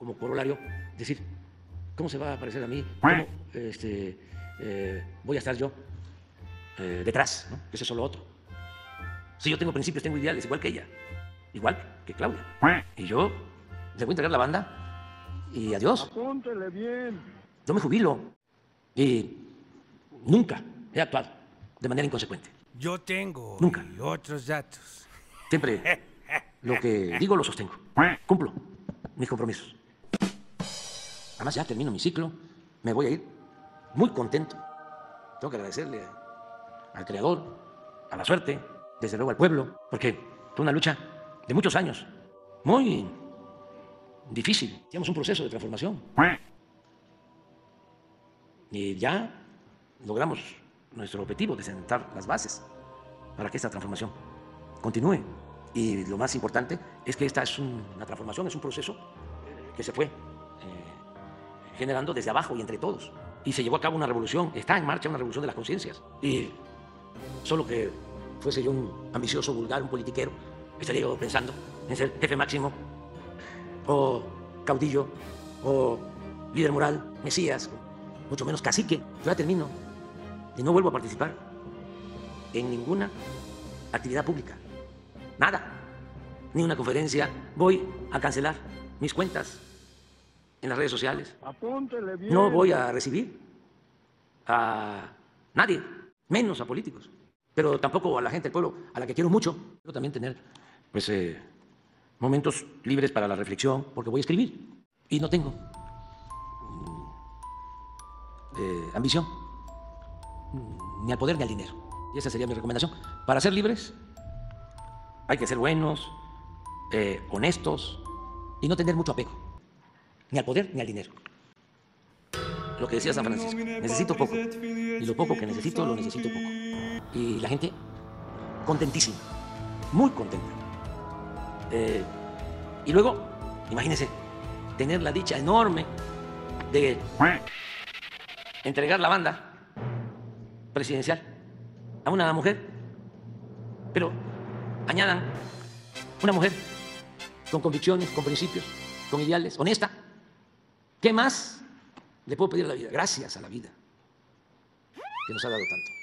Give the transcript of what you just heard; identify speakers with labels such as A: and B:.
A: como corolario, decir, ¿cómo se va a parecer a mí? ¿Cómo este, eh, voy a estar yo eh, detrás? ¿no? Ese es solo otro. Si yo tengo principios, tengo ideales, igual que ella, igual que Claudia. Y yo le voy a entregar la banda y adiós.
B: Apúntele bien.
A: Yo me jubilo y nunca he actuado de manera inconsecuente.
C: Yo tengo
A: Nunca.
C: y otros datos.
A: Siempre lo que digo lo sostengo. Cumplo mis compromisos. Además ya termino mi ciclo, me voy a ir muy contento. Tengo que agradecerle al Creador, a la suerte, desde luego al pueblo, porque fue una lucha de muchos años, muy difícil. Hicimos un proceso de transformación y ya logramos nuestro objetivo de sentar las bases para que esta transformación continúe. Y lo más importante es que esta es un- una transformación, es un proceso que se fue eh, generando desde abajo y entre todos. Y se llevó a cabo una revolución, está en marcha una revolución de las conciencias. Y solo que fuese yo un ambicioso, vulgar, un politiquero, estaría yo pensando en ser jefe máximo, o caudillo, o líder moral, mesías, mucho menos cacique. Yo ya termino y no vuelvo a participar en ninguna actividad pública. Nada. Ni una conferencia. Voy a cancelar mis cuentas en las redes sociales.
B: Apúntele bien.
A: No voy a recibir a nadie, menos a políticos, pero tampoco a la gente del pueblo, a la que quiero mucho. Quiero también tener pues, eh, momentos libres para la reflexión, porque voy a escribir y no tengo mm, eh, ambición, mm, ni al poder ni al dinero. Y esa sería mi recomendación. Para ser libres hay que ser buenos, eh, honestos y no tener mucho apego, ni al poder ni al dinero. Lo que decía San Francisco, necesito poco. Y lo poco que necesito, lo necesito poco. Y la gente contentísima, muy contenta. Eh, y luego, imagínense, tener la dicha enorme de entregar la banda presidencial a una mujer, pero añadan una mujer con convicciones, con principios, con ideales, honesta. ¿Qué más le puedo pedir a la vida? Gracias a la vida que nos ha dado tanto.